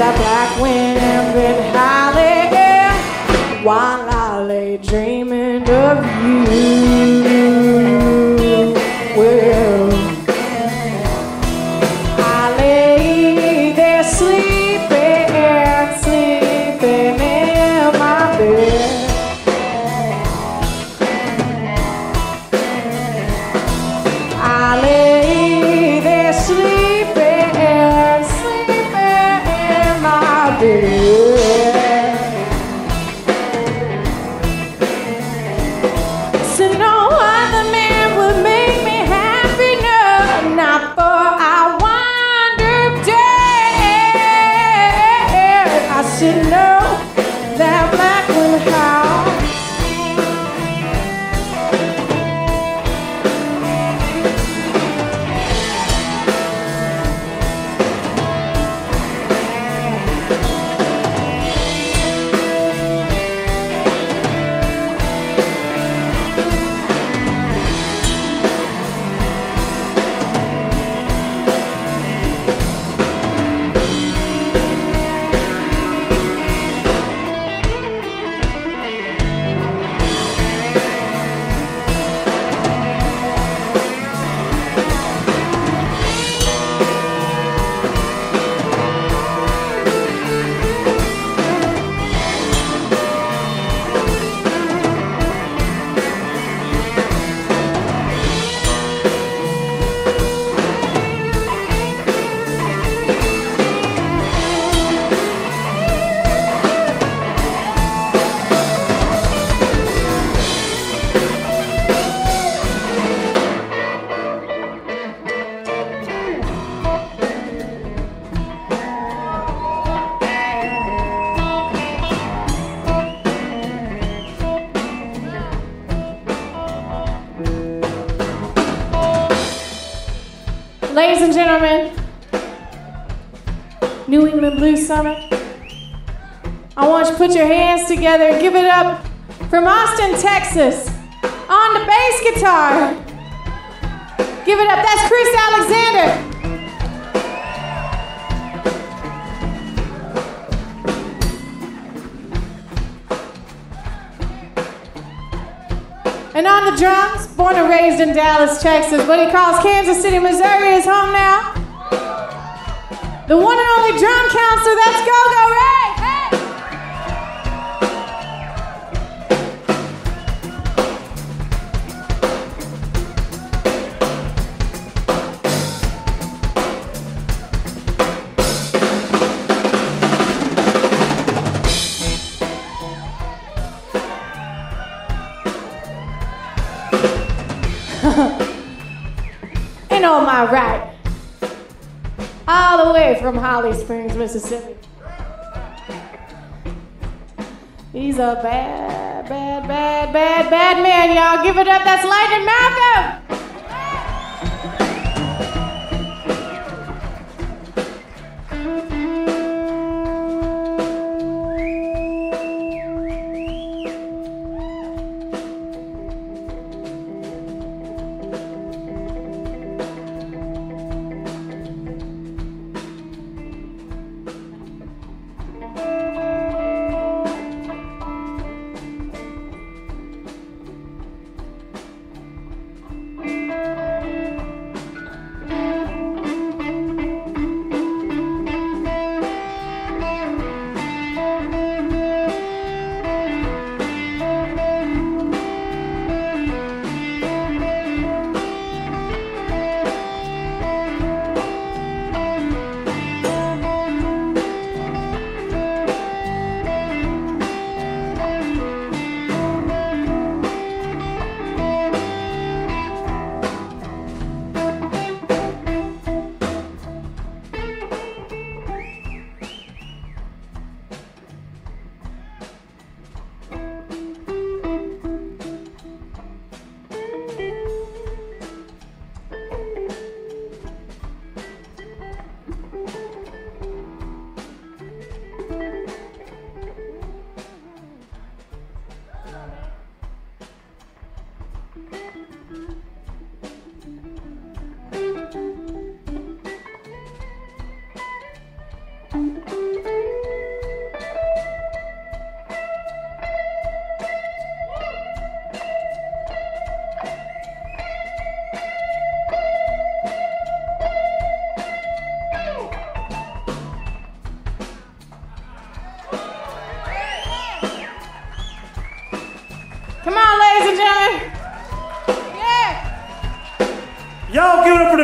that black wind while I lay dreaming of you. New England Blues Summit. I want you to put your hands together give it up from Austin, Texas, on the bass guitar. Give it up. That's Chris Alexander. And on the drums, born and raised in Dallas, Texas, but he calls Kansas City, Missouri his home now. The one and only drum counselor, that's Go Go Ray. Hey! Ain't all my right. All the way from Holly Springs, Mississippi. He's a bad, bad, bad, bad, bad man, y'all. Give it up. That's Lightning Malcolm.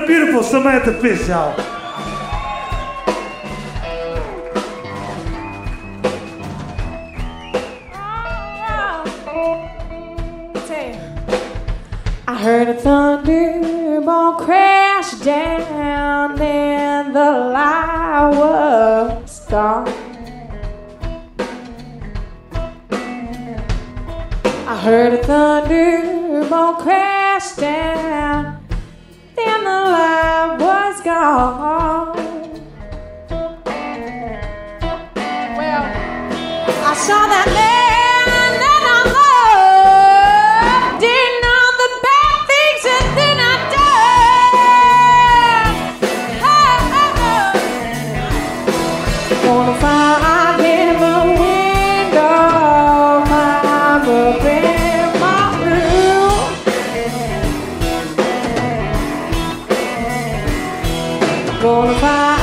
Beautiful Samantha Fish, y'all. I heard a thunderbolt crash down, and the light was gone. I heard a thunderbolt crash down, the light was gone. Well, I saw that Gonna find